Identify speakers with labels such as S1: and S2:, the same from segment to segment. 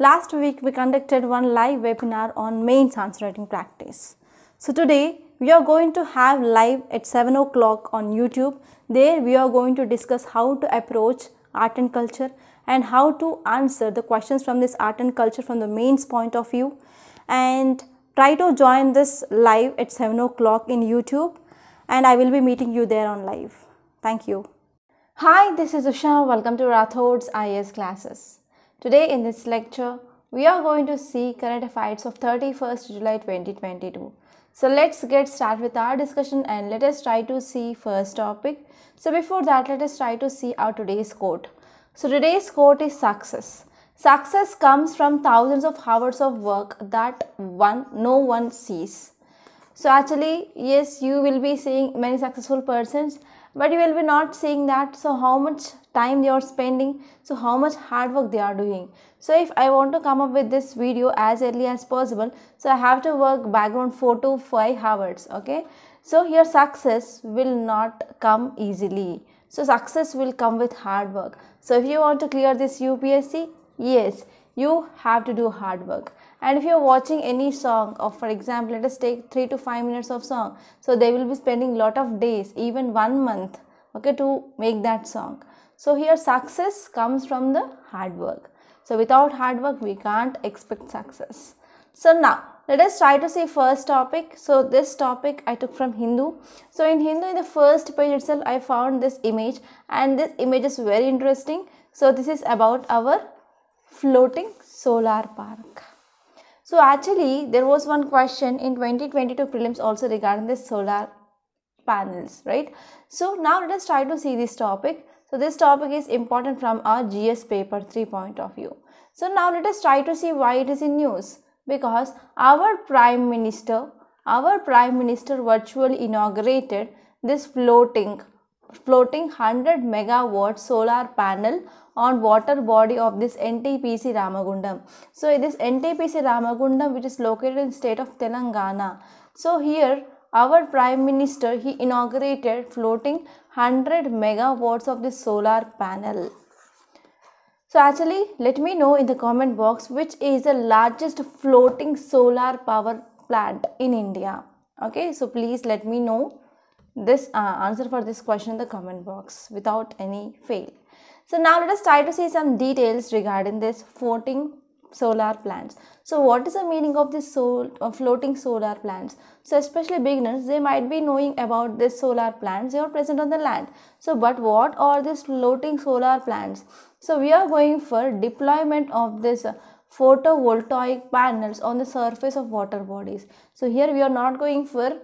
S1: Last week we conducted one live webinar on mains answer writing practice. So today we are going to have live at 7 o'clock on YouTube. There we are going to discuss how to approach art and culture and how to answer the questions from this art and culture from the mains point of view and try to join this live at 7 o'clock in YouTube and I will be meeting you there on live. Thank you. Hi, this is Usha. Welcome to Rathod's IAS classes. Today in this lecture, we are going to see current affairs of 31st July 2022. So let's get started with our discussion and let us try to see first topic. So before that, let us try to see our today's quote. So today's quote is success. Success comes from thousands of hours of work that one no one sees. So actually, yes, you will be seeing many successful persons, but you will be not seeing that. So how much time they are spending, so how much hard work they are doing. So if I want to come up with this video as early as possible, so I have to work background 4 to 5 hours. Okay. So here success will not come easily. So success will come with hard work. So if you want to clear this UPSC, yes, you have to do hard work and if you're watching any song or for example let us take 3 to 5 minutes of song so they will be spending lot of days even one month okay to make that song so here success comes from the hard work. So without hard work we can't expect success. So now let us try to see first topic. So this topic i took from hindu. So in hindu in the first page itself i found this image and this image is very interesting. So this is about our floating solar park. So actually there was one question in 2022 prelims also regarding the solar panels, right? So now let us try to see this topic. So this topic is important from our GS paper 3 point of view. So now let us try to see why it is in news. Because our Prime Minister, our Prime Minister virtually inaugurated this floating floating 100 megawatt solar panel on water body of this NTPC Ramagundam. So this NTPC Ramagundam which is located in state of Telangana. So here our Prime Minister he inaugurated floating 100 megawatts of the solar panel. So actually let me know in the comment box which is the largest floating solar power plant in India. Okay, so please let me know this uh, answer for this question in the comment box without any fail. So now let us try to see some details regarding this floating solar plants. So what is the meaning of this sol uh, floating solar plants? So especially beginners, they might be knowing about this solar plants. They are present on the land. So but what are these floating solar plants? So we are going for deployment of this uh, photovoltaic panels on the surface of water bodies. So here we are not going for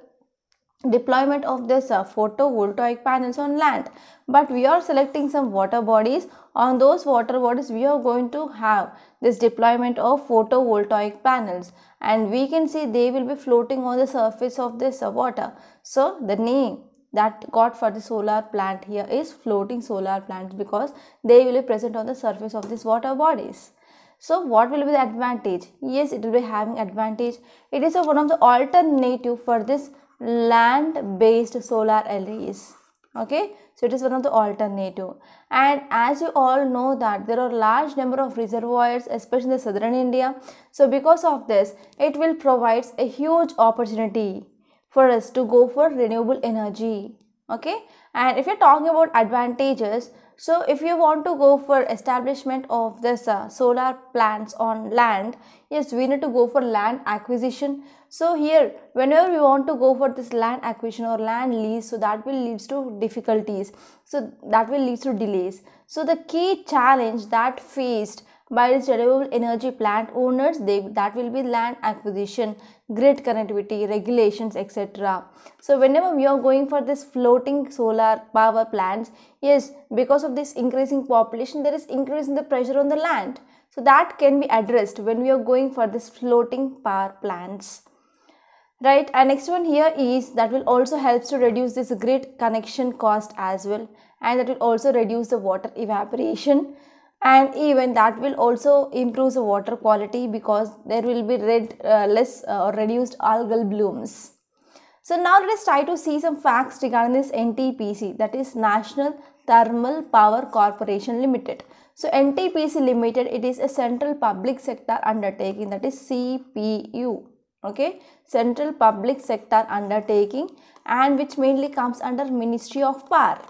S1: deployment of this uh, photovoltaic panels on land but we are selecting some water bodies on those water bodies we are going to have this deployment of photovoltaic panels. And we can see they will be floating on the surface of this uh, water. So the name that got for the solar plant here is floating solar plants because they will be present on the surface of these water bodies. So what will be the advantage? Yes it will be having advantage. It is one of the alternative for this land based solar arrays. Okay so it is one of the alternative. And as you all know that there are large number of reservoirs especially in the southern india. So because of this it will provides a huge opportunity for us to go for renewable energy. Okay? And if you're talking about advantages so if you want to go for establishment of this uh, solar plants on land yes we need to go for land acquisition. So here whenever we want to go for this land acquisition or land lease so that will leads to difficulties. So that will lead to delays. So the key challenge that faced by these renewable energy plant owners they that will be land acquisition grid connectivity regulations etc so whenever we are going for this floating solar power plants yes because of this increasing population there is increase in the pressure on the land. So that can be addressed when we are going for this floating power plants. Right? And next one here is that will also helps to reduce this grid connection cost as well. And that will also reduce the water evaporation and even that will also improve the water quality because there will be red, uh, less uh, or reduced algal blooms. So now let us try to see some facts regarding this NTPC that is National Thermal Power Corporation Limited. So NTPC Limited, it is a central public sector undertaking that is CPU. Okay, central public sector undertaking and which mainly comes under Ministry of Power.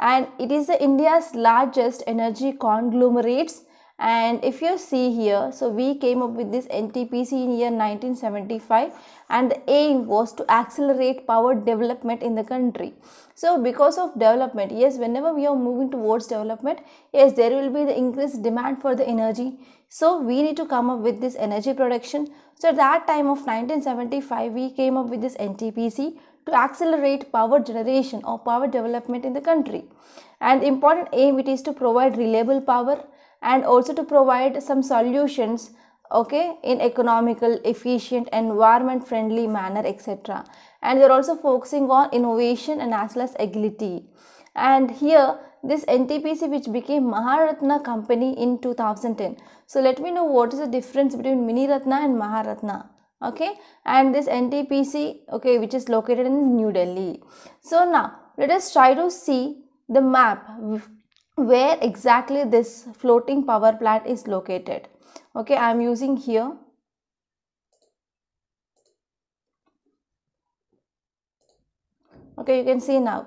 S1: And it is India's largest energy conglomerates. And if you see here so we came up with this ntpc in year 1975 and the aim was to accelerate power development in the country. So because of development yes whenever we are moving towards development yes there will be the increased demand for the energy. So we need to come up with this energy production. So at that time of 1975 we came up with this ntpc to accelerate power generation or power development in the country. And important aim it is to provide reliable power and also to provide some solutions okay in economical efficient environment friendly manner etc and they're also focusing on innovation and as well as agility. And here this ntpc which became maharatna company in 2010 so let me know what is the difference between mini ratna and maharatna okay? And this ntpc okay which is located in new delhi. So now let us try to see the map where exactly this floating power plant is located. Okay i am using here. Okay you can see now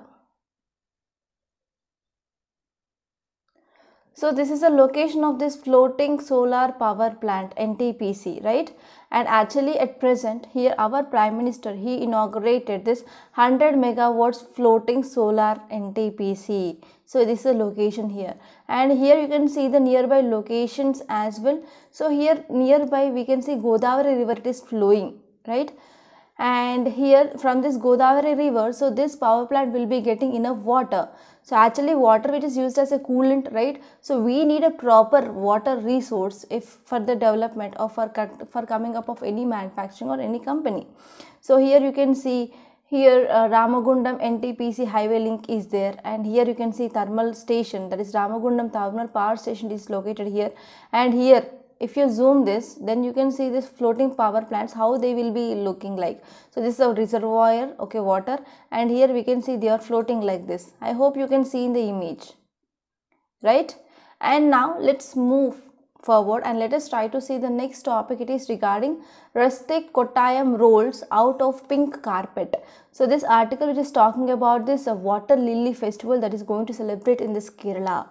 S1: so this is the location of this floating solar power plant ntpc right? And actually at present here our prime minister he inaugurated this 100 megawatts floating solar ntpc so this is the location here. And here you can see the nearby locations as well. So here nearby we can see godavari river it is flowing right and here from this godavari river so this power plant will be getting enough water. So actually water which is used as a coolant right? So we need a proper water resource if for the development or for for coming up of any manufacturing or any company. So here you can see here uh, Ramagundam NTPC highway link is there. And here you can see thermal station that is Ramagundam thermal power station is located here. And here if you zoom this then you can see this floating power plants how they will be looking like. So this is a reservoir okay water and here we can see they are floating like this. I hope you can see in the image right? And now let's move forward and let us try to see the next topic. It is regarding rustic kottayam rolls out of pink carpet. So this article is talking about this water lily festival that is going to celebrate in this kerala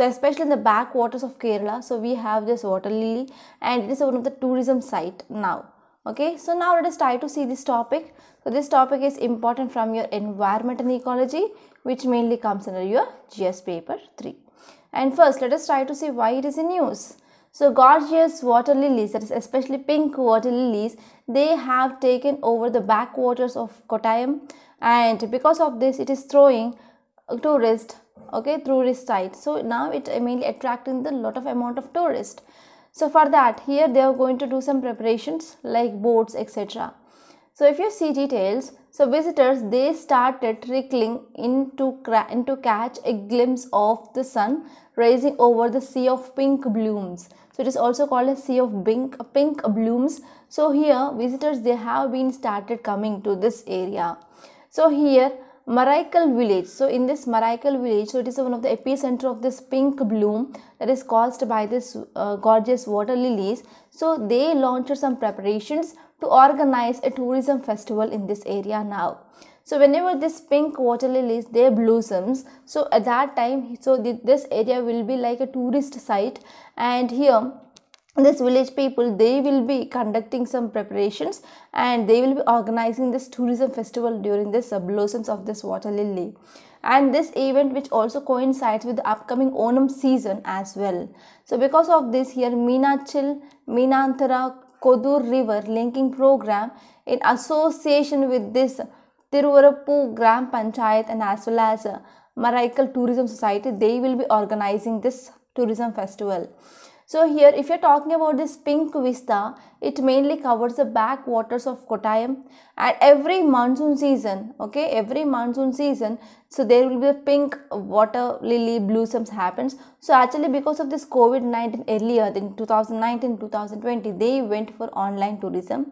S1: so especially in the backwaters of kerala so we have this water lily and it is one of the tourism site now. Okay so now let us try to see this topic. So this topic is important from your environment and ecology which mainly comes under your gs paper 3 and first, let us try to see why it is in news. So, gorgeous water lilies, that is especially pink water lilies, they have taken over the backwaters of Kottayam, and because of this, it is throwing tourist, okay, tourist sites. So now it mainly attracting the lot of amount of tourists. So for that, here they are going to do some preparations like boats, etc. So if you see details, so visitors they started trickling into into catch a glimpse of the sun rising over the sea of pink blooms. So it is also called a sea of pink pink blooms. So here visitors they have been started coming to this area. So here Maraikal village. So in this Maraikal village, so it is one of the epicenter of this pink bloom that is caused by this uh, gorgeous water lilies. So they launched some preparations to organize a tourism festival in this area now so whenever this pink water lilies they blossoms so at that time so this area will be like a tourist site and here this village people they will be conducting some preparations and they will be organizing this tourism festival during this uh, blossoms of this water lily and this event which also coincides with the upcoming onam season as well so because of this here meenachil meenantara Kodur River linking program in association with this Tiruvarapu Gram Panchayat and as well as Maraikal Tourism Society, they will be organizing this tourism festival. So here if you're talking about this pink vista, it mainly covers the backwaters of Kottayam and every monsoon season, okay, every monsoon season, so there will be a pink water lily blossoms happens. So actually because of this COVID-19 earlier in 2019-2020, they went for online tourism.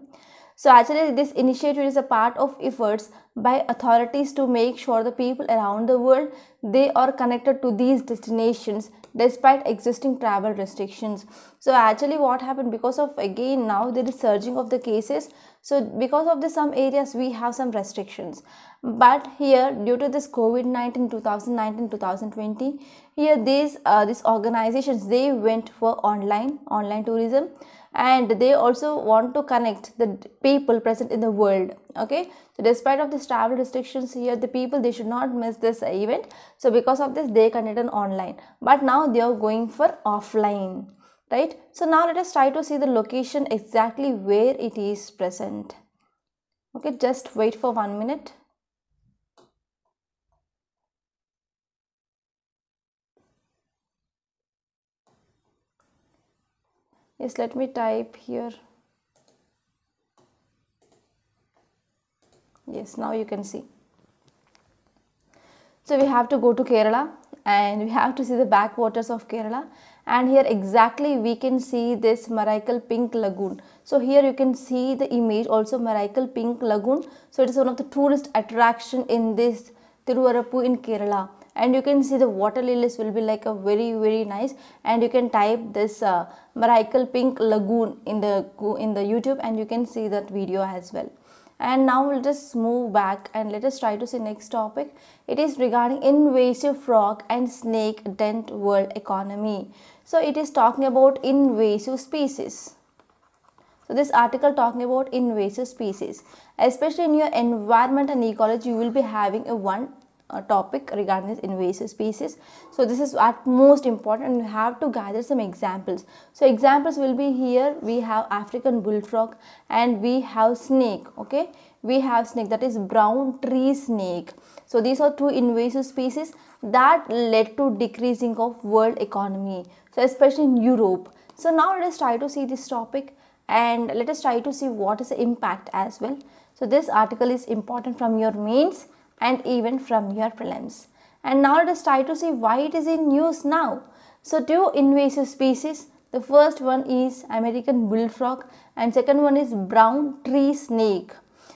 S1: So actually this initiative is a part of efforts by authorities to make sure the people around the world they are connected to these destinations despite existing travel restrictions. So actually what happened because of again now there is surging of the cases so because of this some areas we have some restrictions. But here due to this covid-19 2019 2020 here these uh, these organizations they went for online online tourism and they also want to connect the people present in the world okay? So despite of this travel restrictions here the people they should not miss this event. So because of this they conducted online. But now they are going for offline right? So now let us try to see the location exactly where it is present. Okay just wait for one minute yes let me type here yes now you can see so we have to go to Kerala and we have to see the backwaters of Kerala and here exactly we can see this Miracle Pink Lagoon. So here you can see the image also Miracle Pink Lagoon. So it is one of the tourist attraction in this Thiruvarappu in Kerala and you can see the water lilies will be like a very very nice. And you can type this uh, miracle pink lagoon in the in the youtube and you can see that video as well. And now we'll just move back and let us try to see next topic. It is regarding invasive frog and snake dent world economy. So it is talking about invasive species. So this article talking about invasive species. Especially in your environment and ecology you will be having a one uh, topic regarding this invasive species. So this is at most important you have to gather some examples. So examples will be here we have african bullfrog and we have snake okay? We have snake that is brown tree snake. So these are two invasive species that led to decreasing of world economy so especially in europe. So now let us try to see this topic and let us try to see what is the impact as well. So this article is important from your mains and even from your prelims. And now let us try to see why it is in use now. So two invasive species. The first one is American bullfrog and second one is brown tree snake.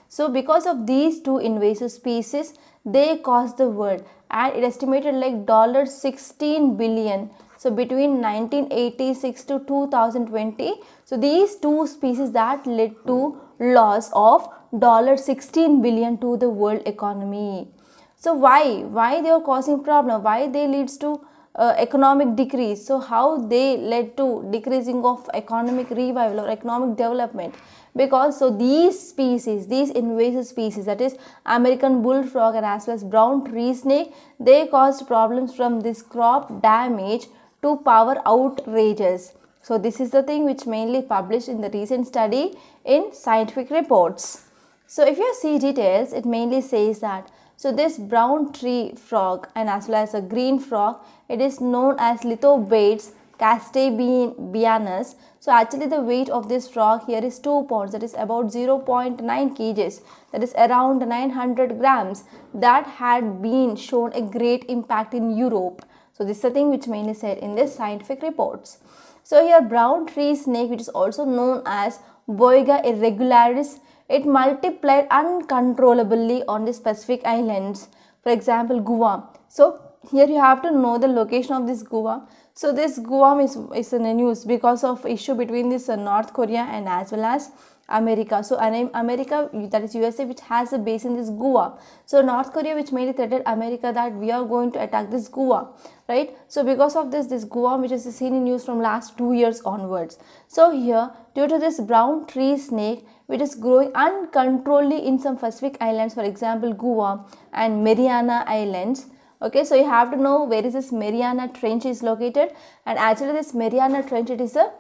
S1: So because of these two invasive species, they caused the world and it estimated like dollar 16 billion so between 1986 to 2020 so these two species that led to loss of 16 billion to the world economy. So why? Why they are causing problem? Why they leads to uh, economic decrease? So how they led to decreasing of economic revival or economic development? Because so these species, these invasive species that is American bullfrog and as well as brown tree snake, they caused problems from this crop damage to power outrages. So this is the thing which mainly published in the recent study in scientific reports. So if you see details, it mainly says that so this brown tree frog and as well as a green frog, it is known as Lithobates catesbeianus. So actually the weight of this frog here is 2 pounds that is about 0.9 kgs that is around 900 grams that had been shown a great impact in Europe. So this is the thing which mainly said in this scientific reports. So here brown tree snake which is also known as Boiga irregularis it multiplied uncontrollably on the specific islands. For example, Guam. So here you have to know the location of this Guam. So this Guam is, is in the news because of issue between this uh, North Korea and as well as America. So America that is USA which has a base in this Guam. So North Korea which made threatened America that we are going to attack this Guam. Right. So because of this this Guam which is seen in news from last two years onwards. So here due to this brown tree snake which is growing uncontrollably in some Pacific islands, for example, Guam and Mariana Islands. Okay, so you have to know where is this Mariana Trench is located and actually this Mariana Trench it is the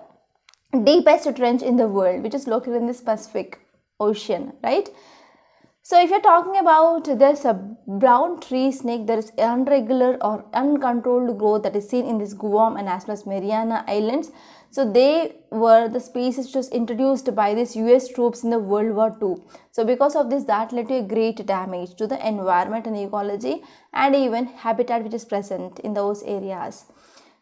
S1: deepest trench in the world which is located in this Pacific Ocean, right? So if you're talking about this uh, brown tree snake, there is irregular or uncontrolled growth that is seen in this Guam and as well as Mariana Islands. So they were the species was introduced by these US troops in the World War II. So because of this that led to a great damage to the environment and ecology and even habitat which is present in those areas.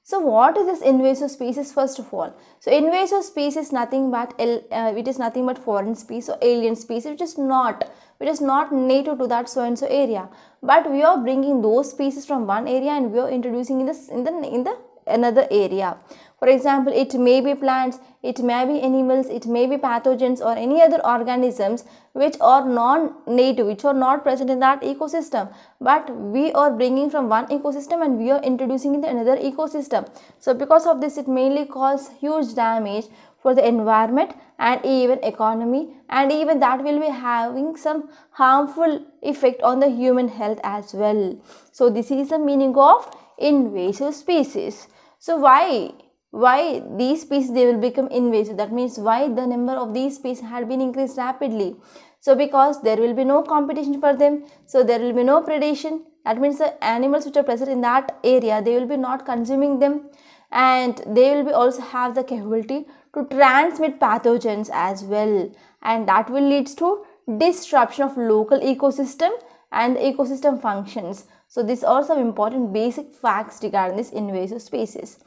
S1: So what is this invasive species first of all? So invasive species nothing but uh, it is nothing but foreign species or alien species which is not which is not native to that so and so area. But we are bringing those species from one area and we are introducing in this in the in the another area. For example, it may be plants, it may be animals, it may be pathogens or any other organisms which are non-native, which are not present in that ecosystem. But we are bringing from one ecosystem and we are introducing in another ecosystem. So because of this, it mainly causes huge damage for the environment and even economy and even that will be having some harmful effect on the human health as well. So this is the meaning of invasive species. So why why these species they will become invasive? That means why the number of these species had been increased rapidly? So because there will be no competition for them so there will be no predation. That means the animals which are present in that area they will be not consuming them. And they will be also have the capability to transmit pathogens as well. And that will leads to disruption of local ecosystem and ecosystem functions. So these are some important basic facts regarding this invasive species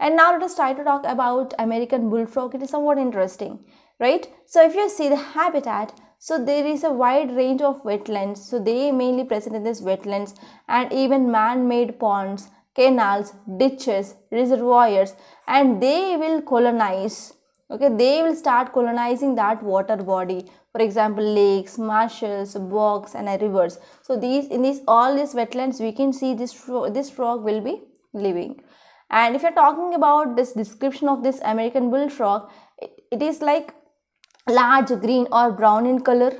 S1: and now let us try to talk about American bullfrog. It is somewhat interesting, right? So if you see the habitat, so there is a wide range of wetlands. So they mainly present in these wetlands and even man-made ponds, canals, ditches, reservoirs and they will colonize. Okay, they will start colonizing that water body. For example, lakes, marshes, bogs and rivers. So these in these all these wetlands we can see this this frog will be living and if you're talking about this description of this american bullfrog it, it is like large green or brown in color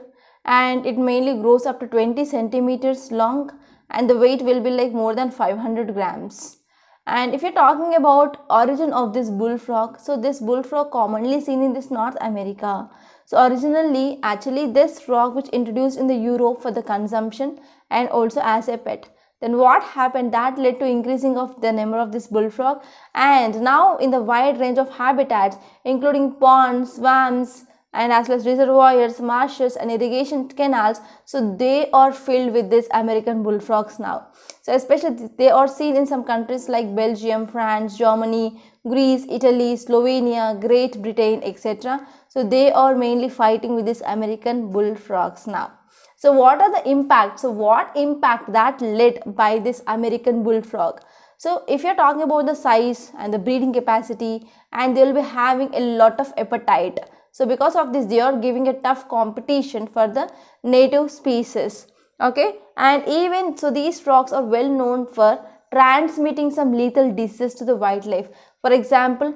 S1: and it mainly grows up to 20 centimeters long and the weight will be like more than 500 grams. And if you're talking about origin of this bullfrog so this bullfrog commonly seen in this north america. So originally actually this frog which introduced in the europe for the consumption and also as a pet then what happened? That led to increasing of the number of this bullfrog. And now in the wide range of habitats including ponds swamps and as well as reservoirs marshes and irrigation canals so they are filled with these american bullfrogs now. So especially they are seen in some countries like belgium france germany greece italy slovenia great britain etc so they are mainly fighting with these american bullfrogs now so what are the impacts? So what impact that led by this American bullfrog? So if you're talking about the size and the breeding capacity and they'll be having a lot of appetite. So because of this they are giving a tough competition for the native species. Okay and even so these frogs are well known for transmitting some lethal diseases to the wildlife. For example,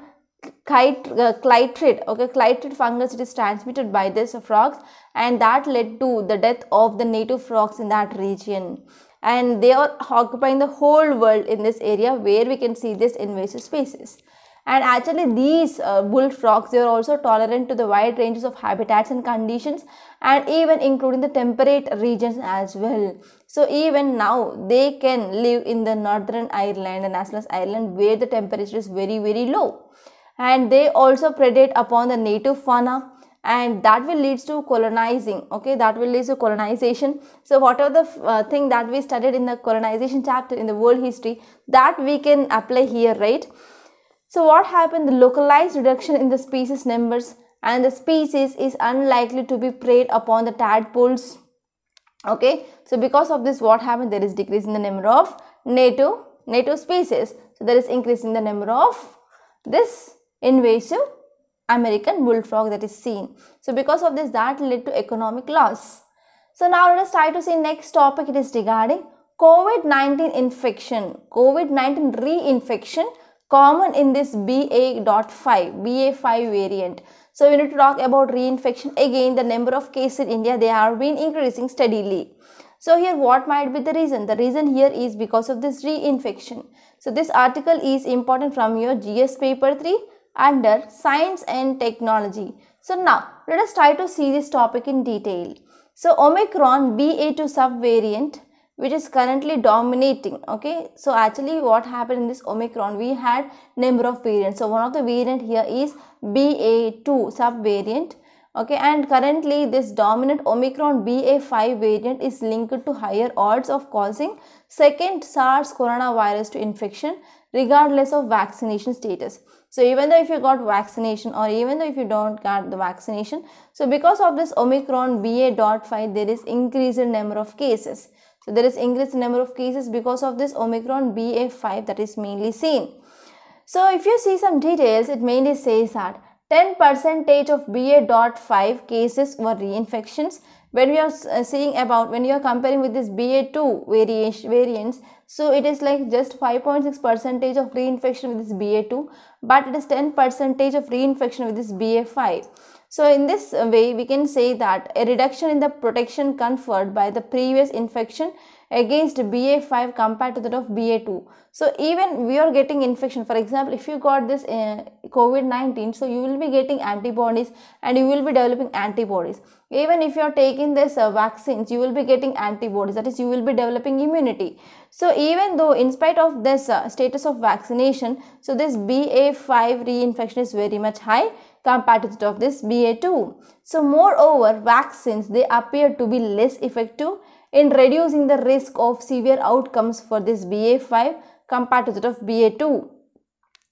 S1: chytrid okay? Chytrid fungus it is transmitted by this frogs and that led to the death of the native frogs in that region. And they are occupying the whole world in this area where we can see this invasive species. And actually these uh, bullfrogs they are also tolerant to the wide ranges of habitats and conditions and even including the temperate regions as well. So even now they can live in the northern ireland and as well as ireland where the temperature is very very low and they also predate upon the native fauna. And that will leads to colonizing okay? That will lead to colonization. So whatever the uh, thing that we studied in the colonization chapter in the world history that we can apply here right? So what happened? The localized reduction in the species numbers and the species is unlikely to be preyed upon the tadpoles okay? So because of this what happened? There is decrease in the number of native native species. So there is increase in the number of this invasive American bullfrog that is seen. So because of this that led to economic loss. So now let us try to see next topic it is regarding COVID-19 infection, COVID-19 reinfection common in this BA.5, BA5 variant. So we need to talk about reinfection again the number of cases in India they have been increasing steadily. So here what might be the reason? The reason here is because of this reinfection. So this article is important from your GS paper 3 under science and technology. So now let us try to see this topic in detail. So Omicron BA2 subvariant which is currently dominating okay so actually what happened in this omicron we had number of variants so one of the variant here is ba2 subvariant okay and currently this dominant omicron ba5 variant is linked to higher odds of causing second sars coronavirus 2 infection regardless of vaccination status. So even though if you got vaccination or even though if you don't got the vaccination, so because of this Omicron BA.5 there is increased number of cases. So there is increased number of cases because of this Omicron BA5 that is mainly seen. So if you see some details, it mainly says that 10 percentage of BA.5 cases were reinfections. When we are uh, seeing about, when you are comparing with this BA2 variation, variants, so it is like just 5.6 percentage of reinfection with this BA2, but it is 10 percentage of reinfection with this BA5. So in this way, we can say that a reduction in the protection conferred by the previous infection against BA5 compared to that of BA2. So even we are getting infection, for example, if you got this uh, COVID-19, so you will be getting antibodies and you will be developing antibodies. Even if you are taking this uh, vaccines, you will be getting antibodies, that is you will be developing immunity. So even though in spite of this uh, status of vaccination, so this BA5 reinfection is very much high compared to that of this BA2. So moreover, vaccines, they appear to be less effective in reducing the risk of severe outcomes for this BA5 compared to that of BA2.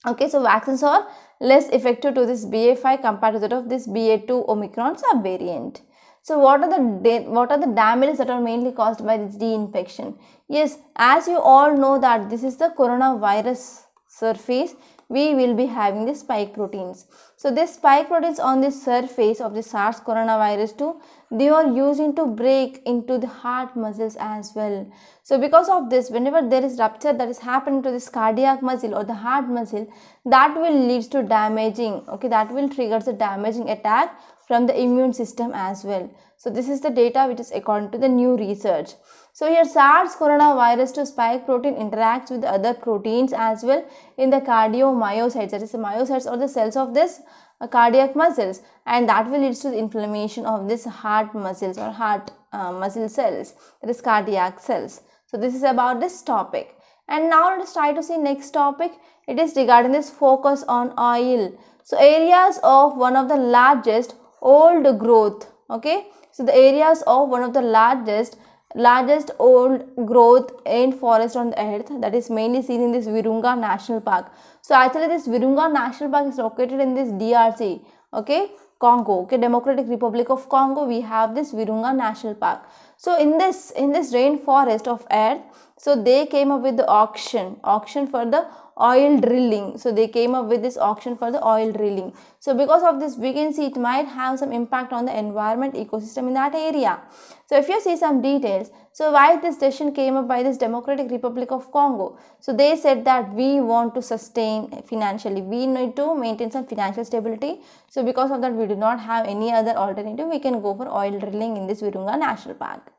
S1: Okay, so vaccines are less effective to this BA5 compared to that of this BA2 Omicron subvariant. So what are the what are the damages that are mainly caused by this reinfection? Yes, as you all know that this is the coronavirus surface we will be having the spike proteins. So this spike proteins on the surface of the SARS coronavirus 2, they are using to break into the heart muscles as well. So because of this, whenever there is rupture that is happening to this cardiac muscle or the heart muscle, that will lead to damaging, okay, that will trigger the damaging attack from the immune system as well. So this is the data which is according to the new research. So here SARS coronavirus 2 spike protein interacts with other proteins as well in the cardiomyocytes that is the myocytes or the cells of this uh, cardiac muscles and that will lead to the inflammation of this heart muscles or heart uh, muscle cells that is cardiac cells. So this is about this topic and now let us try to see next topic it is regarding this focus on oil. So areas of one of the largest old growth okay so the areas of one of the largest largest old growth in forest on the earth that is mainly seen in this Virunga National Park. So actually this Virunga National Park is located in this DRC, okay, Congo, okay, Democratic Republic of Congo. We have this Virunga National Park. So in this in this rainforest of earth, so they came up with the auction, auction for the oil drilling. So they came up with this auction for the oil drilling. So because of this we can see it might have some impact on the environment ecosystem in that area. So if you see some details so why this decision came up by this democratic republic of congo? So they said that we want to sustain financially. We need to maintain some financial stability. So because of that we do not have any other alternative. We can go for oil drilling in this virunga national park.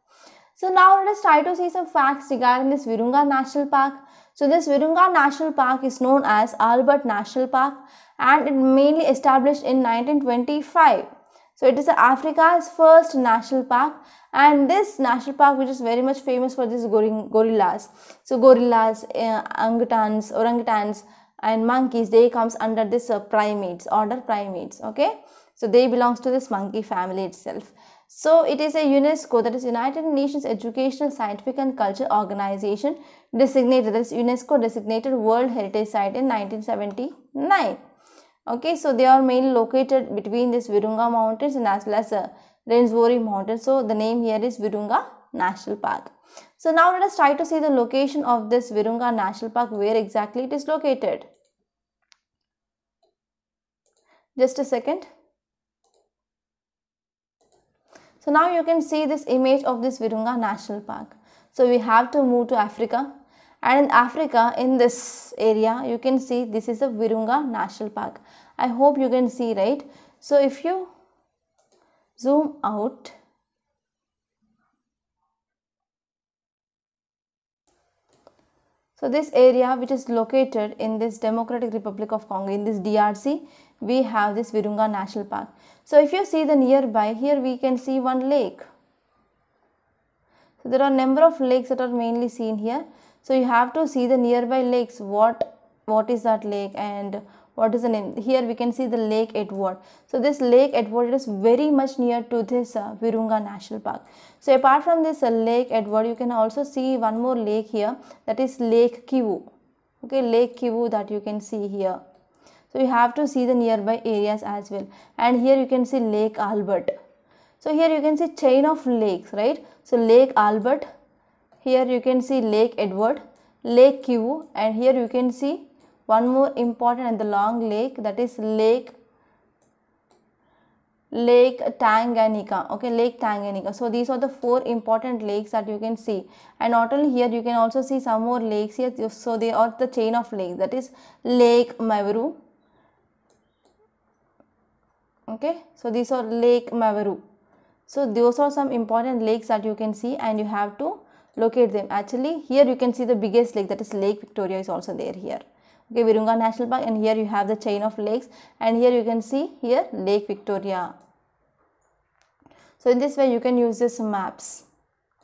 S1: So now let us try to see some facts regarding this Virunga National Park. So this Virunga National Park is known as Albert National Park and it mainly established in 1925. So it is Africa's first national park and this national park which is very much famous for these gorillas. So gorillas, uh, orangutans, orangutans and monkeys they comes under this uh, primates, order primates, okay. So they belongs to this monkey family itself. So it is a UNESCO that is United Nations Educational, Scientific and Culture Organization designated as UNESCO designated World Heritage Site in 1979. Okay, so they are mainly located between this Virunga Mountains and as well as uh, Rwenzori Mountains. So the name here is Virunga National Park. So now let us try to see the location of this Virunga National Park, where exactly it is located. Just a second. So now you can see this image of this Virunga National Park. So we have to move to Africa and in Africa in this area you can see this is a Virunga National Park. I hope you can see right. So if you zoom out So this area which is located in this Democratic Republic of Congo in this DRC we have this Virunga National Park. So if you see the nearby, here we can see one lake. So there are number of lakes that are mainly seen here. So you have to see the nearby lakes. What what is that lake and what is the name? Here we can see the Lake Edward. So this Lake Edward is very much near to this uh, Virunga National Park. So apart from this uh, Lake Edward, you can also see one more lake here that is Lake Kivu okay lake kivu that you can see here so you have to see the nearby areas as well. And here you can see lake albert. So here you can see chain of lakes right? So lake albert. Here you can see lake edward lake kivu and here you can see one more important and the long lake that is lake lake tanganyika okay? Lake tanganyika. So these are the four important lakes that you can see. And not only here you can also see some more lakes here. So they are the chain of lakes that is lake Mweru okay so these are lake Mweru so those are some important lakes that you can see and you have to locate them actually here you can see the biggest lake that is lake Victoria is also there here okay Virunga National Park and here you have the chain of lakes and here you can see here Lake Victoria so in this way you can use this maps.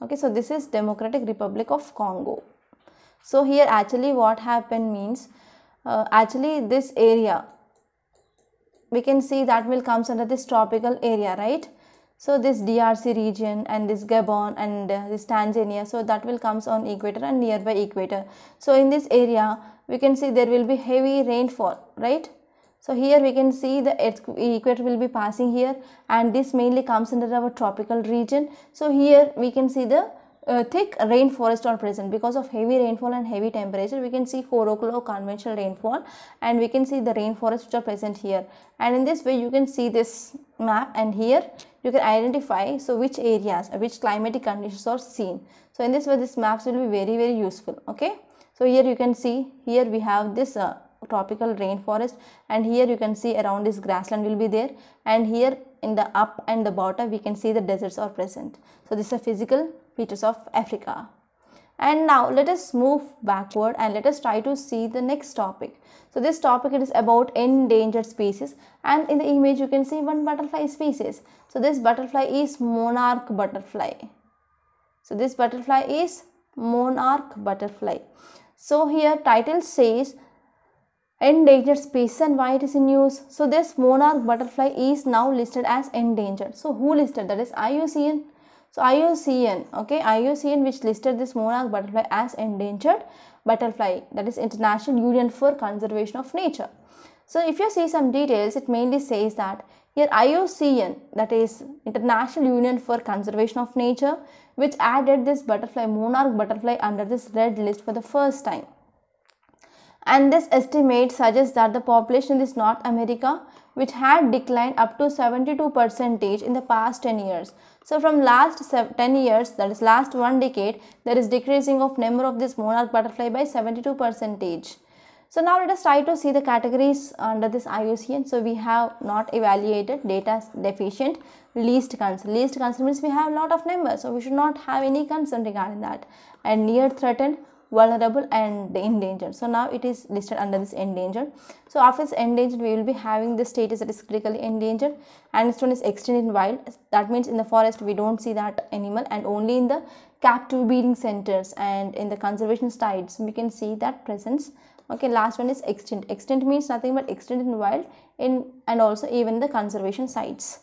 S1: Okay, so this is Democratic Republic of Congo. So here actually what happened means uh, actually this area we can see that will comes under this tropical area right? So this drc region and this gabon and uh, this tanzania so that will comes on equator and nearby equator. So in this area we can see there will be heavy rainfall right? So here we can see the equator will be passing here and this mainly comes under our tropical region. So here we can see the uh, thick rainforest are present. Because of heavy rainfall and heavy temperature we can see 4 o'clock convectional rainfall and we can see the rainforest which are present here. And in this way you can see this map and here you can identify so which areas which climatic conditions are seen. So in this way this maps will be very very useful okay? So here you can see here we have this uh, tropical rainforest and here you can see around this grassland will be there. And here in the up and the bottom we can see the deserts are present. So this is a physical features of Africa. And now let us move backward and let us try to see the next topic. So this topic it is about endangered species and in the image you can see one butterfly species. So this butterfly is monarch butterfly. So this butterfly is monarch butterfly. So here title says endangered species and why it is in use. So this monarch butterfly is now listed as endangered. So who listed that is IUCN. So IUCN, okay, IUCN which listed this monarch butterfly as endangered butterfly that is International Union for Conservation of Nature. So if you see some details it mainly says that here IUCN that is International Union for Conservation of Nature which added this butterfly monarch butterfly under this red list for the first time and this estimate suggests that the population in North America which had declined up to 72 percentage in the past 10 years. So from last 10 years that is last one decade there is decreasing of number of this monarch butterfly by 72 percentage. So now let us try to see the categories under this IUCN. So we have not evaluated data deficient least concern. Least concern means we have a lot of numbers so we should not have any concern regarding that and near threatened vulnerable and endangered. So now it is listed under this endangered. So after this endangered we will be having the status that is critically endangered and next one is extinct in wild. That means in the forest we don't see that animal and only in the captive breeding centers and in the conservation sites we can see that presence. Okay last one is extinct extinct means nothing but extinct in wild in and also even the conservation sites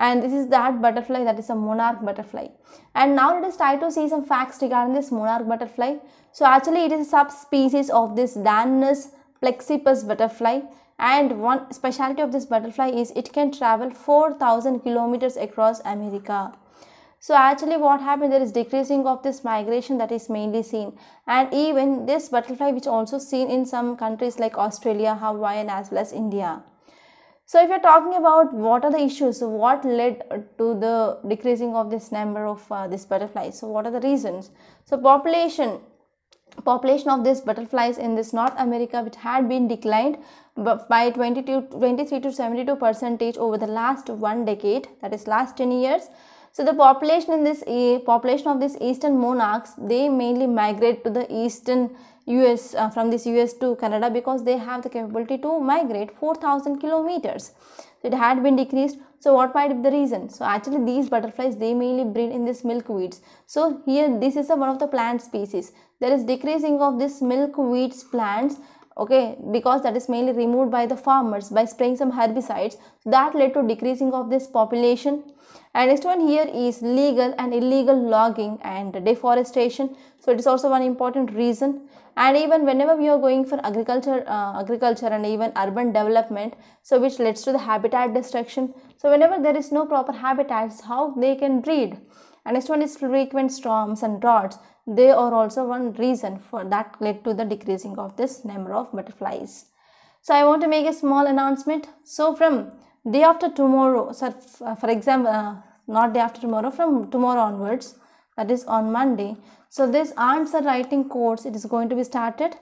S1: and this is that butterfly that is a monarch butterfly and now let us try to see some facts regarding this monarch butterfly so actually it is a subspecies of this Danaus plexippus butterfly and one specialty of this butterfly is it can travel 4000 kilometers across America. So actually what happened there is decreasing of this migration that is mainly seen and even this butterfly which also seen in some countries like Australia, Hawaii and as well as India. So if you're talking about what are the issues, what led to the decreasing of this number of uh, this butterflies? So what are the reasons? So population population of these butterflies in this North America which had been declined by 22, 23 to 72 percentage over the last one decade that is last 10 years. So the population in this population of these eastern monarchs they mainly migrate to the eastern US uh, from this US to Canada because they have the capability to migrate 4000 kilometers. So it had been decreased so what might be the reason? So actually these butterflies they mainly breed in this milkweeds. So here this is a, one of the plant species. There is decreasing of this milkweeds plants okay because that is mainly removed by the farmers by spraying some herbicides so that led to decreasing of this population. And next one here is legal and illegal logging and deforestation. So it is also one important reason. And even whenever we are going for agriculture uh, agriculture and even urban development so which leads to the habitat destruction. So whenever there is no proper habitats how they can breed and next one is frequent storms and droughts. They are also one reason for that led to the decreasing of this number of butterflies. So i want to make a small announcement. So from day after tomorrow so for example uh, not day after tomorrow from tomorrow onwards that is on monday. So this answer writing course it is going to be started.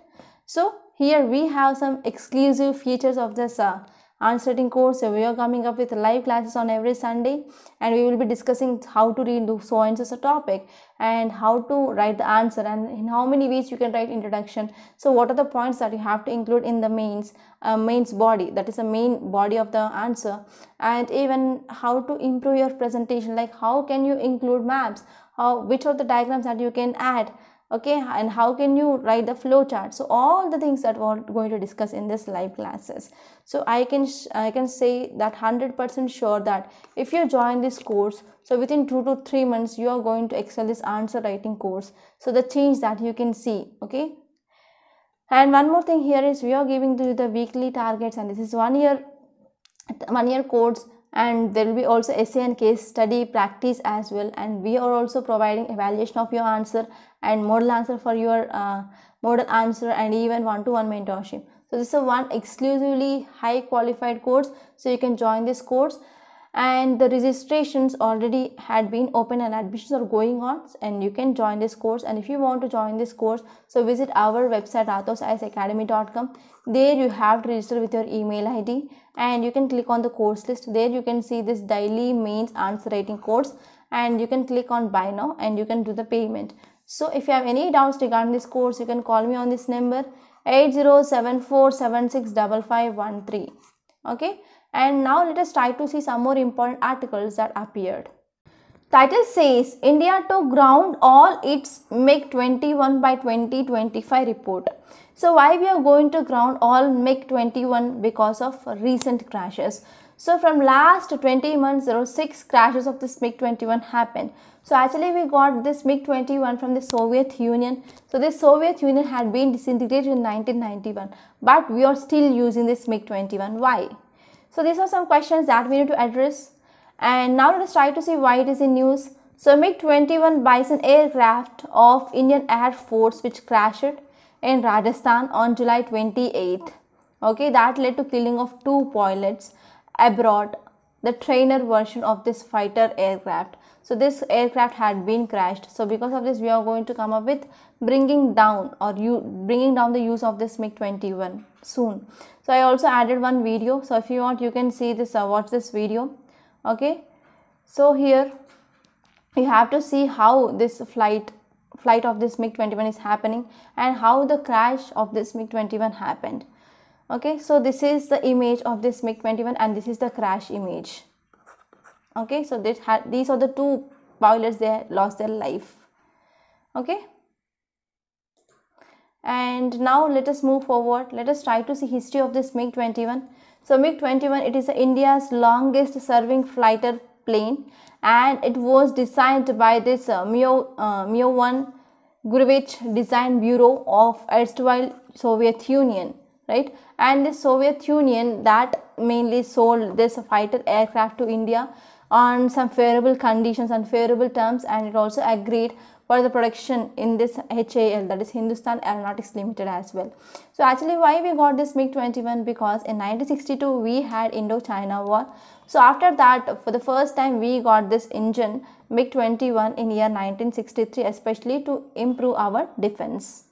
S1: So here we have some exclusive features of this uh, answering course we are coming up with live classes on every sunday and we will be discussing how to read so and a topic and how to write the answer and in how many ways you can write introduction. So what are the points that you have to include in the mains uh, mains body? That is the main body of the answer. And even how to improve your presentation like how can you include maps? How which are the diagrams that you can add okay and how can you write the flow chart? So all the things that we're going to discuss in this live classes. So i can i can say that 100% sure that if you join this course so within 2 to 3 months you are going to excel this answer writing course. So the change that you can see okay? And one more thing here is we are giving you the weekly targets and this is one year one year course and there will be also essay and case study practice as well. And we are also providing evaluation of your answer and model answer for your uh, model answer and even one-to-one mentorship. So this is one exclusively high qualified course. So you can join this course. And the registrations already had been open and admissions are going on. And you can join this course. And if you want to join this course so visit our website rathodsiasacademy.com there you have to register with your email id and you can click on the course list. There you can see this daily mains answer writing course. And you can click on buy now and you can do the payment. So if you have any doubts regarding this course you can call me on this number 8074765513 okay? And now let us try to see some more important articles that appeared. Title says India to ground all its MiG-21 by 2025 report. So why we are going to ground all MiG-21 because of recent crashes. So from last 20 months there were 6 crashes of this MiG-21 happened. So actually we got this MiG-21 from the Soviet Union. So this Soviet Union had been disintegrated in 1991 but we are still using this MiG-21. Why? So these are some questions that we need to address. And now let us try to see why it is in news. So MiG-21 Bison aircraft of Indian Air Force which crashed in Rajasthan on July 28th. Okay, that led to killing of two pilots abroad, the trainer version of this fighter aircraft. So this aircraft had been crashed. So because of this, we are going to come up with bringing down or you bringing down the use of this MiG-21 soon so i also added one video so if you want you can see this uh, watch this video okay so here you have to see how this flight flight of this MiG-21 is happening and how the crash of this MiG-21 happened. Okay so this is the image of this MiG-21 and this is the crash image. Okay so this had these are the two pilots they lost their life. Okay and now let us move forward. Let us try to see history of this mig-21 so mig-21 it is india's longest serving fighter plane and it was designed by this uh, mio uh, mio 1 Gurevich Design Bureau of erstwhile Soviet Union, right? And the Soviet Union that mainly sold this fighter aircraft to India on some favorable conditions and favorable terms, and it also agreed for the production in this HAL that is Hindustan Aeronautics Limited as well. So actually why we got this MiG-21 because in 1962 we had Indo-China war. So after that for the first time we got this engine MiG-21 in year 1963 especially to improve our defense.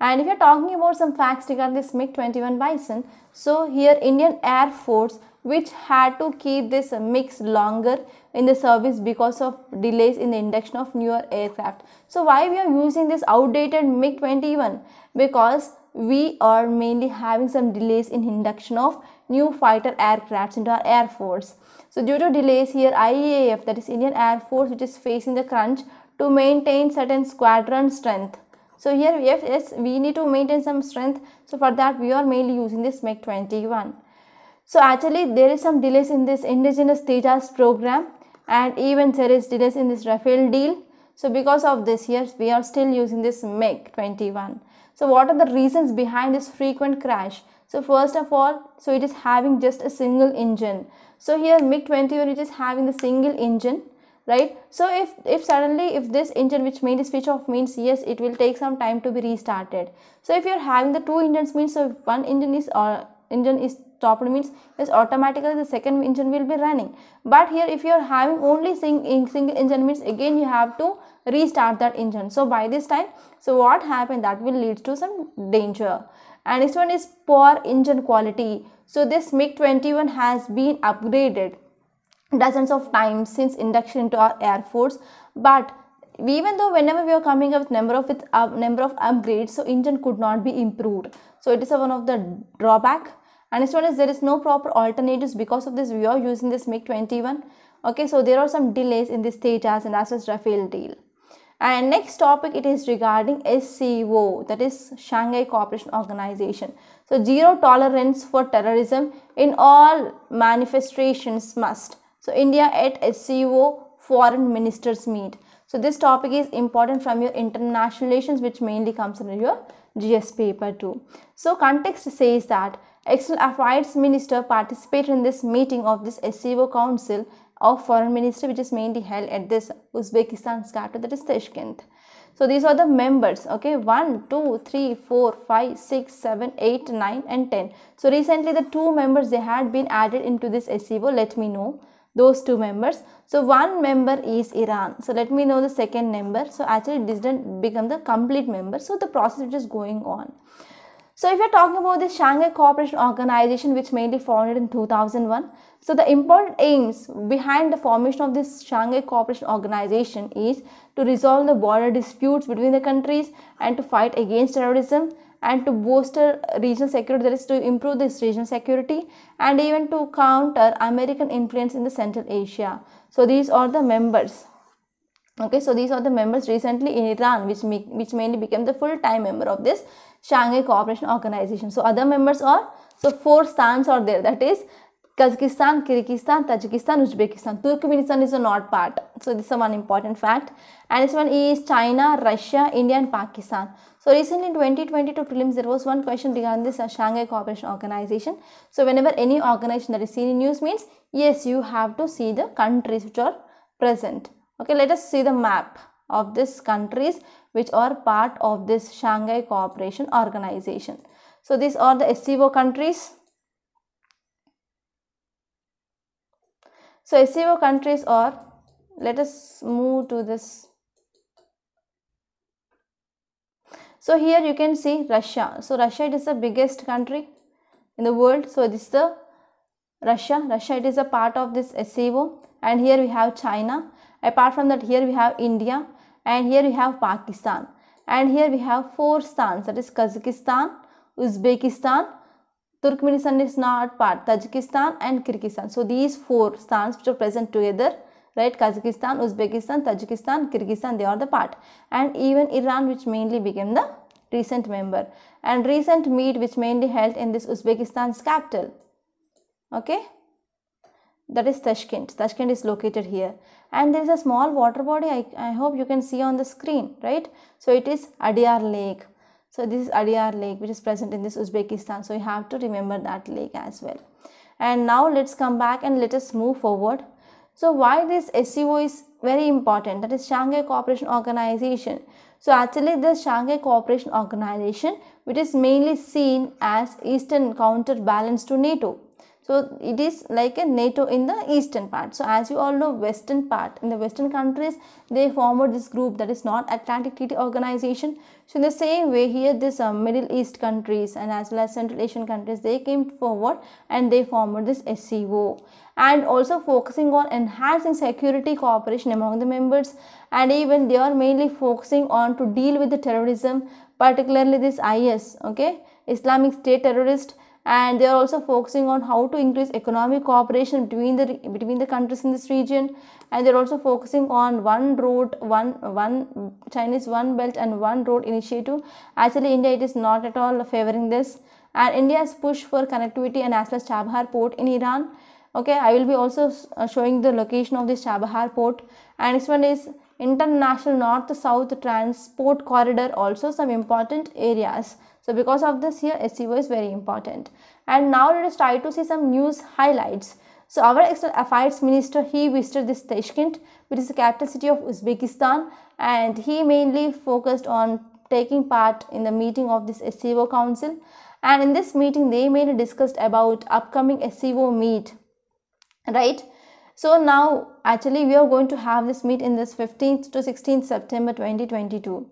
S1: And if you're talking about some facts regarding this MiG-21 Bison, so here Indian Air Force which had to keep this MiGs longer in the service because of delays in the induction of newer aircraft. So why we are using this outdated MiG-21? Because we are mainly having some delays in induction of new fighter aircrafts into our air force. So due to delays here IAF that is Indian Air Force which is facing the crunch to maintain certain squadron strength So here we have, yes we need to maintain some strength. So for that we are mainly using this MiG-21. So actually there is some delays in this indigenous Tejas program and even there is delays in this Rafale deal. So because of this here we are still using this MiG-21. So what are the reasons behind this frequent crash? So first of all, so it is having just a single engine. So here MiG-21 it is having the single engine right so if if suddenly if this engine which made switch off means yes it will take some time to be restarted so if you're having the two engines means so if one engine is or uh, engine is stopped means is automatically the second engine will be running. But here if you're having only sing, single engine means again you have to restart that engine. So by this time so what happened? That will lead to some danger. And this one is poor engine quality. So this mig-21 has been upgraded dozens of times since induction into our air force. But even though whenever we are coming up with number of with uh, number of upgrades so engine could not be improved. So it is a one of the drawback and next one is there is no proper alternatives because of this we are using this mig 21 okay so there are some delays in this Tejas and as well as Rafale deal and next topic it is regarding SCO that is Shanghai Cooperation Organization. So zero tolerance for terrorism in all manifestations must. So India at SCO foreign ministers meet. So this topic is important from your international relations which mainly comes under your GS paper too. So context says that External Affairs Minister participated in this meeting of this SCO Council of Foreign Minister which is mainly held at this Uzbekistan's capital that is Tashkent. So these are the members, okay, 1, 2, 3, 4, 5, 6, 7, 8, 9 and 10. So recently the two members they had been added into this SCO, let me know those two members. So one member is Iran. So let me know the second member. So actually it didn't become the complete member. So the process is going on. So if you're talking about the Shanghai Cooperation Organization which mainly founded in 2001. So the important aims behind the formation of this Shanghai Cooperation Organization is to resolve the border disputes between the countries and to fight against terrorism and to bolster regional security, that is to improve this regional security and even to counter American influence in the Central Asia. So these are the members. Okay, so these are the members recently in Iran, which make, which mainly became the full-time member of this Shanghai Cooperation Organization. So other members are so four stands are there. That is Kazakhstan, Kyrgyzstan, Tajikistan, Uzbekistan. Turkmenistan is not part. So this is one important fact. And this one is China, Russia, India and Pakistan. So recently in 2022 prelims there was one question regarding this uh, Shanghai Cooperation Organization. So whenever any organization that is seen in news means yes you have to see the countries which are present. Okay let us see the map of these countries which are part of this Shanghai Cooperation Organization. So these are the SCO countries So SCO countries are, let us move to this. So here you can see Russia. So Russia it is the biggest country in the world. So this is the Russia. Russia it is a part of this SCO and here we have China. Apart from that here we have India and here we have Pakistan and here we have four stans that is Kazakhstan, Uzbekistan, Turkmenistan is not part, Tajikistan and Kyrgyzstan. So these four stans which are present together, right? Kazakhstan, Uzbekistan, Tajikistan, Kyrgyzstan, they are the part. And even Iran which mainly became the recent member. And recent meet which mainly held in this Uzbekistan's capital. Okay? That is Tashkent. Tashkent is located here. And there is a small water body I, I hope you can see on the screen, right? So it is Aydar Lake. So this is Aydar lake which is present in this Uzbekistan. So you have to remember that lake as well. And now let's come back and let us move forward. So why this SCO is very important that is Shanghai Cooperation Organization. So actually the Shanghai Cooperation Organization which is mainly seen as eastern counterbalance to NATO. So it is like a NATO in the eastern part. So as you all know western part in the western countries they formed this group that is North Atlantic Treaty Organization. So in the same way here this uh, Middle East countries and as well as Central Asian countries they came forward and they formed this SCO and also focusing on enhancing security cooperation among the members and even they are mainly focusing on to deal with the terrorism particularly this IS okay Islamic State terrorist and they are also focusing on how to increase economic cooperation between the between the countries in this region. And they're also focusing on one road one one chinese one belt and one road initiative. Actually india it is not at all favoring this. And india's push for connectivity and as well as chabahar port in iran. Okay i will be also uh, showing the location of this chabahar port. And this one is international north south transport corridor also some important areas so because of this here SCO is very important. And now let us try to see some news highlights. So our external affairs minister he visited this Tashkent which is the capital city of Uzbekistan and he mainly focused on taking part in the meeting of this SCO council and in this meeting they mainly discussed about upcoming SCO meet right so now actually we are going to have this meet in this 15th to 16th September 2022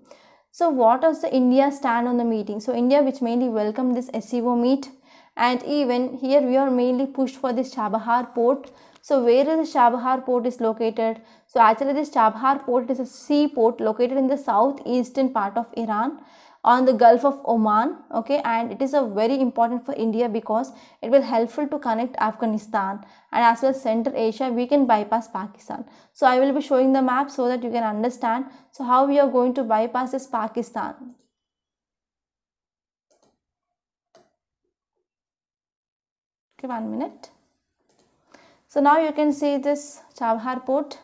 S1: so what does the India stand on the meeting? So India which mainly welcomed this SCO meet and even here we are mainly pushed for this Chabahar port. So where is the Chabahar port is located? So actually this Chabahar port is a sea port located in the southeastern part of Iran on the Gulf of Oman okay and it is a very important for India because it will helpful to connect Afghanistan and as well as Central Asia we can bypass Pakistan. So I will be showing the map so that you can understand so how we are going to bypass this Pakistan. Okay one minute. So now you can see this Chabahar port.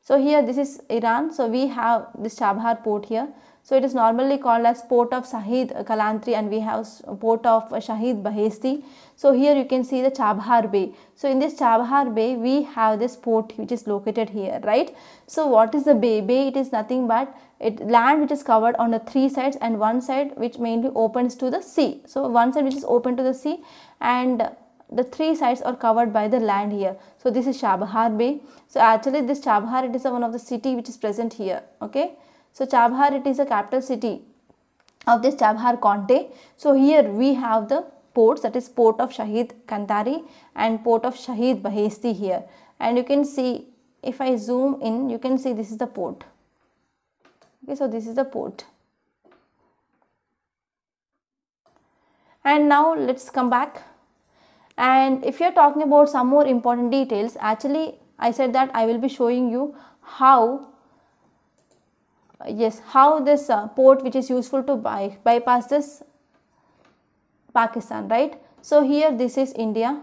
S1: So here this is Iran. So we have this Chabahar port here. So it is normally called as port of Shahid Kalantari and we have port of Shahid Beheshti. So here you can see the Chabahar Bay. So in this Chabahar Bay we have this port which is located here right. So what is the bay? Bay it is nothing but it land which is covered on the three sides and one side which mainly opens to the sea. So one side which is open to the sea and the three sides are covered by the land here. So this is Chabahar Bay. So actually this Chabahar, it is one of the city which is present here. Okay. So Chabahar it is a capital city of this Chabahar County. So here we have the ports that is port of Shahid Kalantari and port of Shahid Beheshti here and you can see if I zoom in you can see this is the port. Okay, so this is the port. And now let's come back and if you're talking about some more important details actually I said that I will be showing you how yes how this uh, port which is useful to by, bypass this Pakistan right. So here this is India.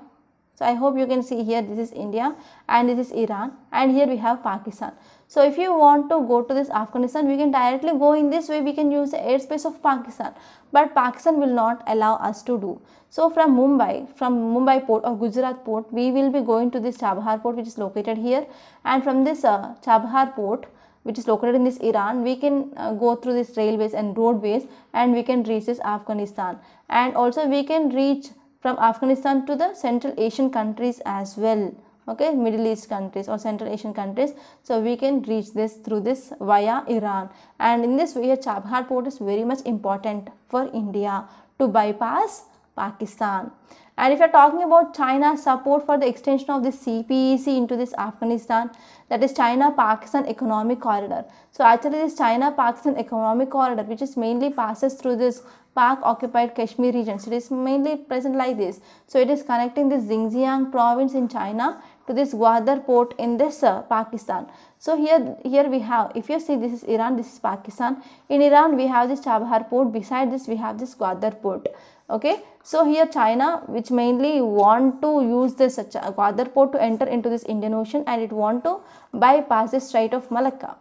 S1: So I hope you can see here this is India and this is Iran and here we have Pakistan. So if you want to go to this Afghanistan we can directly go in this way we can use the airspace of Pakistan but Pakistan will not allow us to do. So from Mumbai, from Mumbai port or Gujarat port we will be going to this Chabahar port which is located here and from this uh, Chabahar port which is located in this Iran, we can uh, go through these railways and roadways and we can reach this Afghanistan. And also we can reach from Afghanistan to the Central Asian countries as well. Okay, Middle East countries or Central Asian countries. So we can reach this through this via Iran. And in this way, Chabahar port is very much important for India to bypass Pakistan. And if you're talking about China's support for the extension of the CPEC into this Afghanistan, that is China-Pakistan Economic Corridor. So actually this China-Pakistan Economic Corridor, which is mainly passes through this Pak-occupied Kashmir region. So it is mainly present like this. So it is connecting this Xinjiang province in China to this Gwadar port in this uh, Pakistan. So here, here we have, if you see this is Iran, this is Pakistan. In Iran we have this Chabahar port, beside this we have this Gwadar port okay? So here china which mainly want to use this uh, Gwadar port to enter into this indian ocean and it want to bypass the strait of malacca.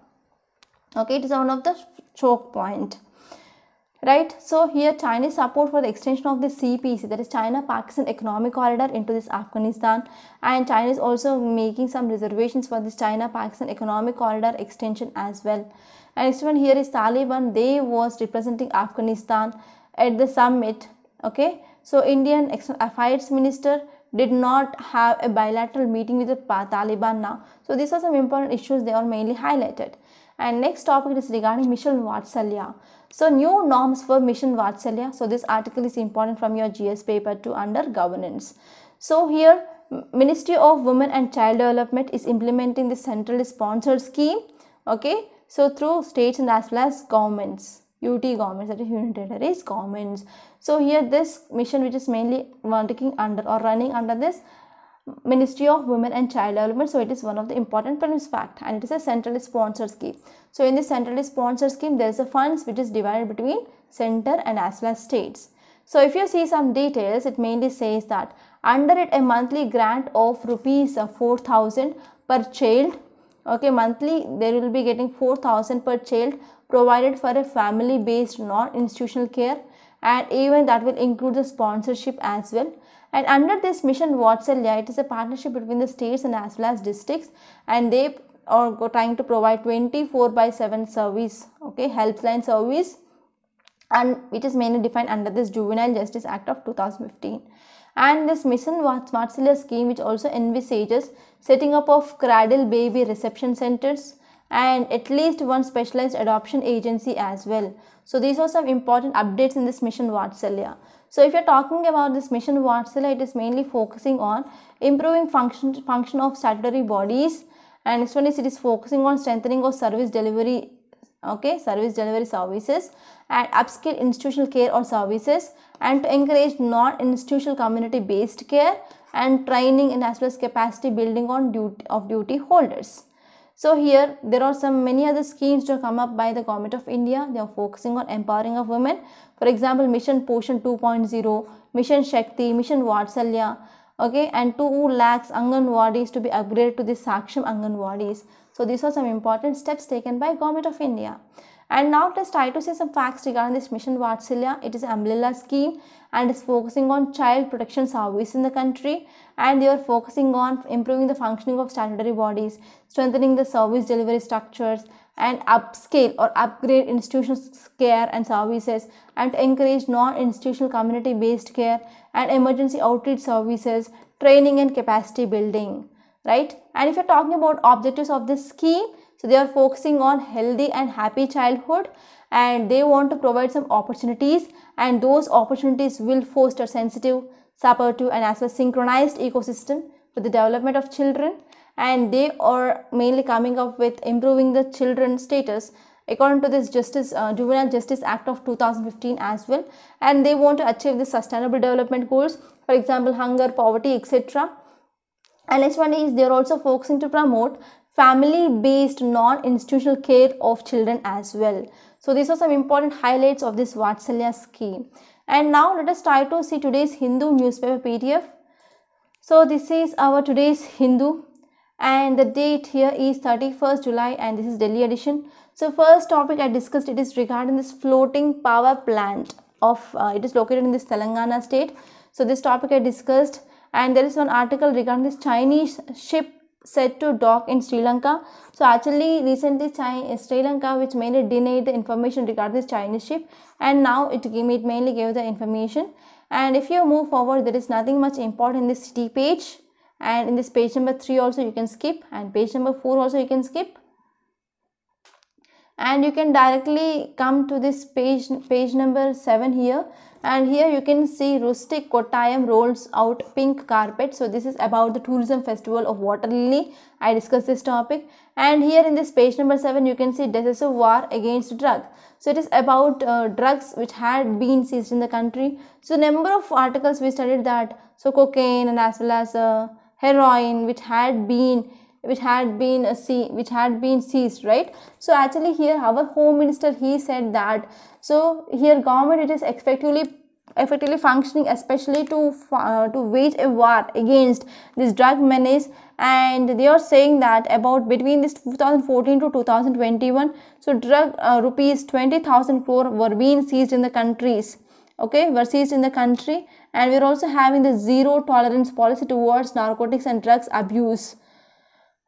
S1: Okay? It is one of the choke point. Right? So here chinese support for the extension of the cpec that is china pakistan economic corridor into this afghanistan. And china is also making some reservations for this china pakistan economic corridor extension as well. And next one here is taliban they was representing afghanistan at the summit okay. So indian affairs uh, minister did not have a bilateral meeting with the taliban now. So these are some important issues they are mainly highlighted. And next topic is regarding mission vatsalya so new norms for mission vatsalya so this article is important from your gs paper to under governance. So here ministry of women and child development is implementing the centrally sponsored scheme. Okay. So through states and as well as governments UT governments, that is Union Territories governments. So here this mission which is mainly working under or running under this Ministry of Women and Child Development. So it is one of the important premise fact and it is a centrally sponsored scheme. So in this centrally sponsored scheme, there is a funds which is divided between center and as well as states. So if you see some details, it mainly says that under it a monthly grant of rupees uh, 4000 per child. Okay, monthly they will be getting 4000 per child provided for a family based non-institutional care and even that will include the sponsorship as well and under this mission Vatsalya, it is a partnership between the states and as well as districts and they are trying to provide 24 by 7 service, okay, helpline service and which is mainly defined under this Juvenile Justice Act of 2015. And this Mission Vatsalya scheme which also envisages setting up of cradle baby reception centers and at least one specialized adoption agency as well. So these are some important updates in this Mission Vatsalya. So if you're talking about this mission Vatsalya, it is mainly focusing on improving function, function of statutory bodies and next one is it is focusing on strengthening of service delivery okay service delivery services and upskill institutional care or services and to encourage non-institutional community based care and training and as well as capacity building on duty of duty holders so here there are some many other schemes to come up by the government of India. They are focusing on empowering of women. For example, Mission Poshan 2.0, Mission Shakti, Mission Vatsalya, okay, and 2 lakhs Anganwadis to be upgraded to the Saksham Anganwadis. So these are some important steps taken by government of India. And now let's try to say some facts regarding this Mission Vatsalya. It is umbrella scheme and is focusing on child protection service in the country and they are focusing on improving the functioning of statutory bodies, strengthening the service delivery structures and upscale or upgrade institutional care and services and encourage non-institutional community-based care and emergency outreach services, training and capacity building, right? And if you're talking about objectives of this scheme, so they are focusing on healthy and happy childhood and they want to provide some opportunities and those opportunities will foster sensitive, supportive and as well synchronized ecosystem for the development of children. And they are mainly coming up with improving the children's status according to this justice uh, juvenile justice act of 2015 as well. And they want to achieve the sustainable development goals for example hunger poverty etc and next one is they are also focusing to promote family based non institutional care of children as well. So these are some important highlights of this Vatsalya scheme. And now let us try to see today's Hindu newspaper PDF. So this is our today's Hindu and the date here is 31st July and this is Delhi edition. So first topic I discussed it is regarding this floating power plant of uh, it is located in this Telangana state. So this topic I discussed and there is one article regarding this Chinese ship said to dock in Sri Lanka. So actually recently China, Sri Lanka which mainly denied the information regarding this Chinese ship and now it, it mainly gave the information. And if you move forward there is nothing much important in this city page. And in this page number 3 also you can skip and page number 4 also you can skip. And you can directly come to this page page number 7 here and here you can see rustic Kottayam rolls out pink carpet so this is about the tourism festival of water lily I discussed this topic. And here in this page number 7 you can see decisive war against drug so it is about uh, drugs which had been seized in the country. So number of articles we studied that. So cocaine and as well as uh, heroin which had been which had been a see which had been seized right? So actually here our home minister he said that so here government it is effectively effectively functioning especially to uh, to wage a war against this drug menace. And they are saying that about between this 2014 to 2021 so drug uh, rupees 20000 crore were being seized in the countries okay? Were seized in the country. And we're also having the zero tolerance policy towards narcotics and drugs abuse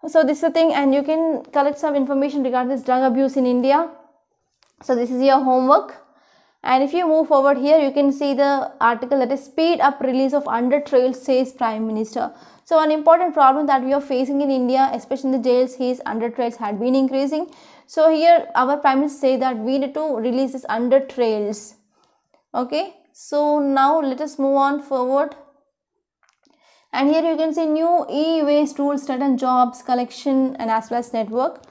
S1: so this is the thing and you can collect some information regarding this drug abuse in India. So this is your homework. And if you move forward here, you can see the article that is speed up release of under trials says Prime Minister. So an important problem that we are facing in India, especially in the jails, is under trials had been increasing. So here our Prime Minister say that we need to release this under trials. Okay. So now let us move on forward and here you can see new e-waste rules threaten jobs collection and as well as network.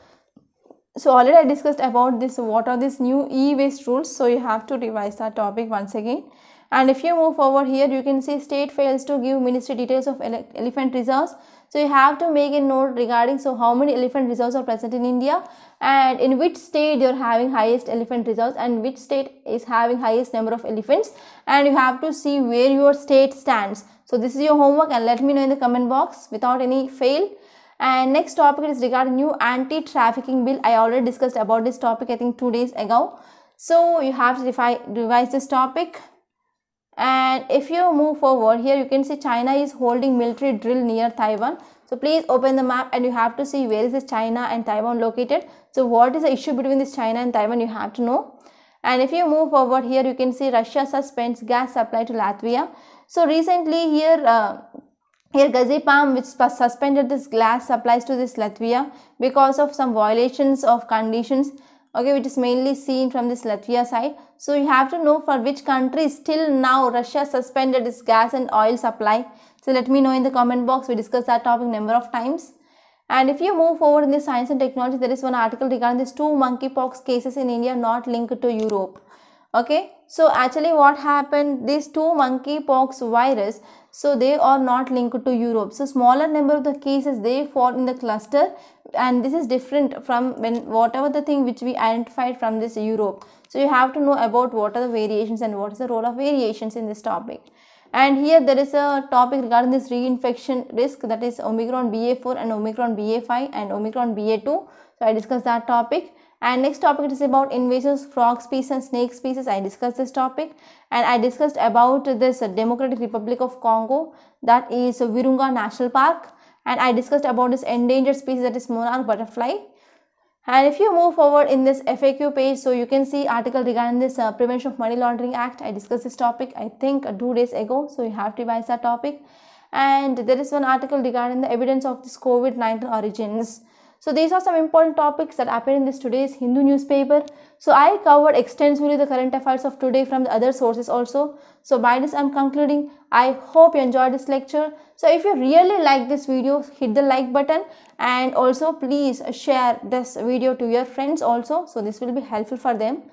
S1: So already I discussed about this what are these new e-waste rules. So you have to revise that topic once again. And if you move forward here you can see state fails to give ministry details of ele elephant reserves. So you have to make a note regarding so how many elephant reserves are present in India and in which state you're having highest elephant reserves and which state is having highest number of elephants. And you have to see where your state stands so this is your homework and let me know in the comment box without any fail. And next topic is regarding new anti-trafficking bill. I already discussed about this topic i think two days ago. So you have to revise this topic. And if you move forward here you can see china is holding military drill near taiwan. So please open the map and you have to see where is this china and taiwan located. So what is the issue between this china and taiwan you have to know. And if you move forward here you can see russia suspends gas supply to latvia so recently here uh, here Gazprom which suspended this gas supplies to this Latvia because of some violations of conditions okay which is mainly seen from this Latvia side. So you have to know for which country still now Russia suspended its gas and oil supply. So let me know in the comment box we discussed that topic number of times. And if you move forward in the science and technology there is one article regarding these two monkeypox cases in India not linked to Europe okay? So actually what happened these two monkeypox virus so they are not linked to europe. So smaller number of the cases they fall in the cluster and this is different from when whatever the thing which we identified from this europe. So you have to know about what are the variations and what is the role of variations in this topic. And here there is a topic regarding this reinfection risk that is omicron ba4 and omicron ba5 and omicron ba2 so i discussed that topic and next topic is about invasive frog species and snake species. I discussed this topic and I discussed about this Democratic Republic of Congo that is Virunga National Park and I discussed about this endangered species that is monarch butterfly. And if you move forward in this FAQ page, so you can see article regarding this uh, Prevention of Money Laundering Act. I discussed this topic, I think, uh, two days ago. So you have to revise that topic. And there is one article regarding the evidence of this COVID-19 origins. So these are some important topics that appear in this today's Hindu newspaper. So I covered extensively the current affairs of today from the other sources also. So by this I'm concluding. I hope you enjoyed this lecture. So if you really like this video, hit the like button and also please share this video to your friends also. So this will be helpful for them.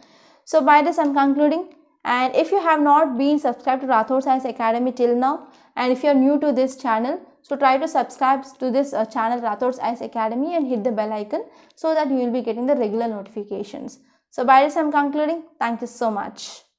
S1: So by this I'm concluding. And if you have not been subscribed to Rathod's IAS Academy till now and if you are new to this channel, so try to subscribe to this uh, channel Rathod's IAS Academy and hit the bell icon so that you will be getting the regular notifications. So by this I am concluding. Thank you so much.